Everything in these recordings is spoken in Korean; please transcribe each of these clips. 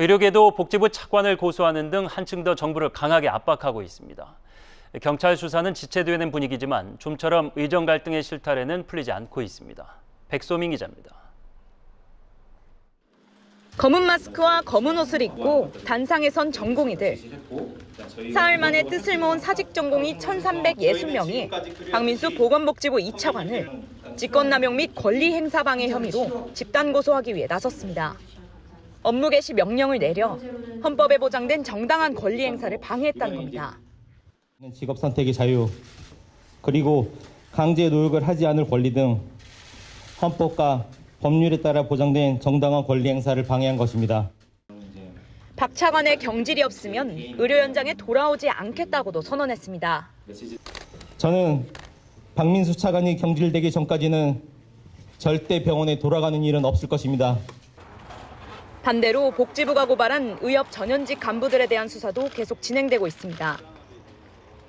의료계도 복지부 차관을 고소하는 등 한층 더 정부를 강하게 압박하고 있습니다. 경찰 수사는 지체되는 분위기지만 좀처럼 의정 갈등의 실타래는 풀리지 않고 있습니다. 백소민 기자입니다. 검은 마스크와 검은 옷을 입고 단상에 선 전공의들. 사흘 만에 뜻을 모은 사직 전공이 1,360명이 박민수 보건복지부 2차관을 직권남용 및 권리행사방해 혐의로 집단 고소하기 위해 나섰습니다. 업무 개시 명령을 내려 헌법에 보장된 정당한 권리 행사를 방해했다는 겁니다. 직업 선택의 자유, 그리고 강제 노역을 하지 않을 권리 등 헌법과 법률에 따라 보장된 정당한 권리 행사를 방해한 것입니다. 박 차관의 경질이 없으면 의료 현장에 돌아오지 않겠다고도 선언했습니다. 저는 박민수 차관이 경질되기 전까지는 절대 병원에 돌아가는 일은 없을 것입니다. 반대로 복지부가 고발한 의협 전현직 간부들에 대한 수사도 계속 진행되고 있습니다.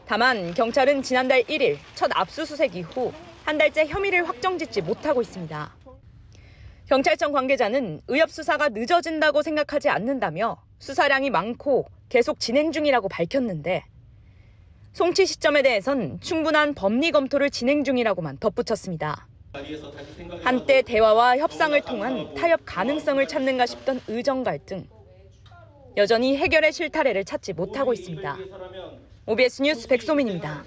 다만 경찰은 지난달 1일 첫 압수수색 이후 한 달째 혐의를 확정짓지 못하고 있습니다. 경찰청 관계자는 의협 수사가 늦어진다고 생각하지 않는다며 수사량이 많고 계속 진행 중이라고 밝혔는데 송치 시점에 대해선 충분한 법리 검토를 진행 중이라고만 덧붙였습니다. 한때 대화와 협상을 통한 타협 가능성을 찾는가 싶던 의정 갈등. 여전히 해결의 실타래를 찾지 못하고 있습니다. OBS 뉴스 백소민입니다.